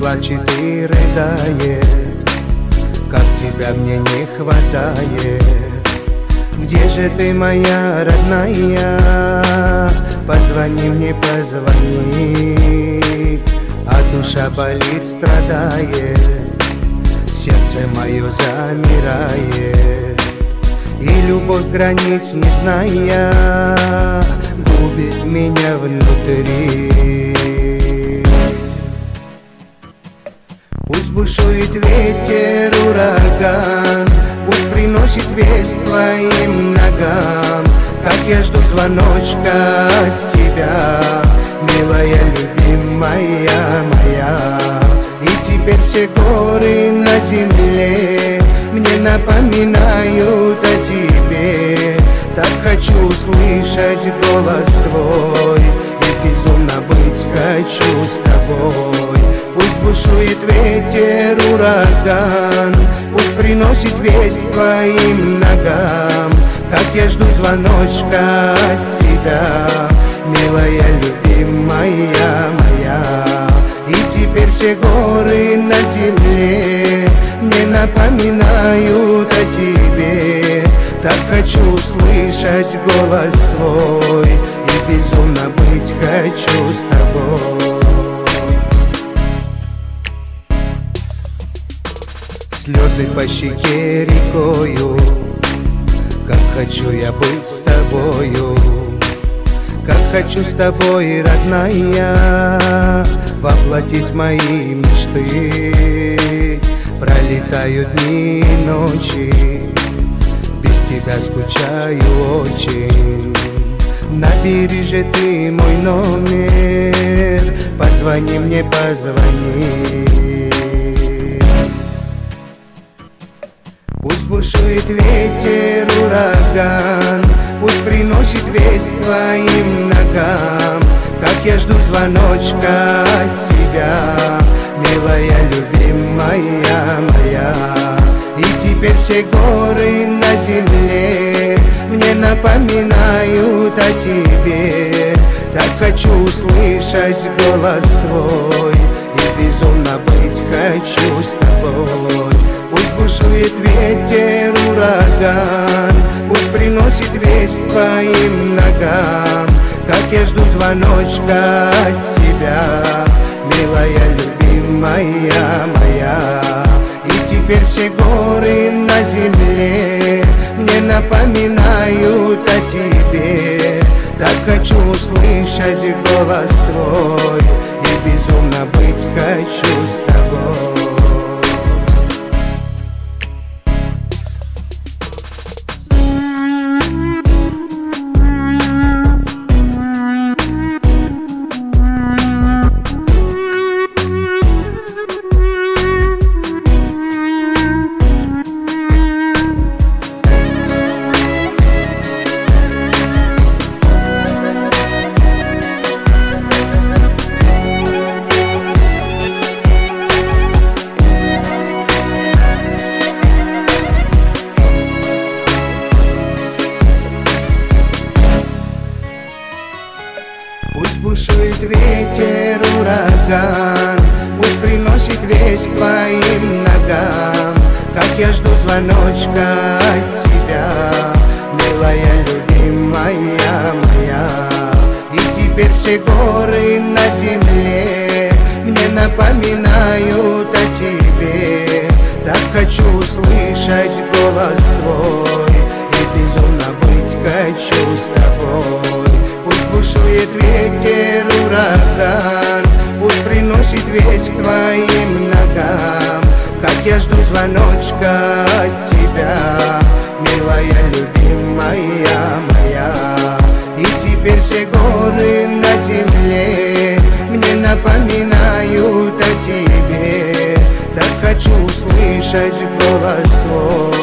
плачет и рыдает Как тебя мне не хватает. Где же ты, моя родная? Позвони мне, позвони. А душа болит, страдает. Сердце мое замирает. И любовь границ не зная Губит меня внутри бушует ветер, ураган Пусть приносит весть твоим ногам. Как я жду звоночка от тебя Милая, любимая моя. И теперь все горы на земле Мне напоминают о тебе. Так хочу услышать голос твой ветер, ураган Пусть приносит весть твоим ногам. Как я жду звоночка от тебя Милая, любимая моя. И теперь все горы на земле Мне напоминают о тебе. Так хочу услышать голос твой И безумно быть хочу с тобой Слезы по щеке рекою. Как хочу я быть с тобою. Как хочу с тобой, родная Воплотить мои мечты. Пролетают дни и ночи Без тебя скучаю очень. Набери же ты мой номер Позвони мне, позвони бушует ветер, ураган. Пусть приносит весть твоим ногам. Как я жду звоночка от тебя Милая, любимая моя. И теперь все горы на земле Мне напоминают о тебе. Так хочу услышать голос твой И безумно быть хочу с тобой бушует ветер, ураган. Пусть приносит весть твоим ногам. Как я жду звоночка от тебя Милая, любимая моя. И теперь все горы на земле Мне напоминают о тебе. Так хочу услышать голос твой И безумно быть хочу с тобой бушует ветер, ураган Пусть приносит весть к твоим ногам. Как я жду звоночка от тебя Милая, любимая моя. И теперь все горы на земле Мне напоминают о тебе. Так хочу услышать голос твой И безумно быть хочу с бушует ветер, ураган Пусть приносит весть твоим ногам. Как я жду звоночка от тебя Милая, любимая моя. И теперь все горы на земле Мне напоминают о тебе. Так хочу услышать голос твой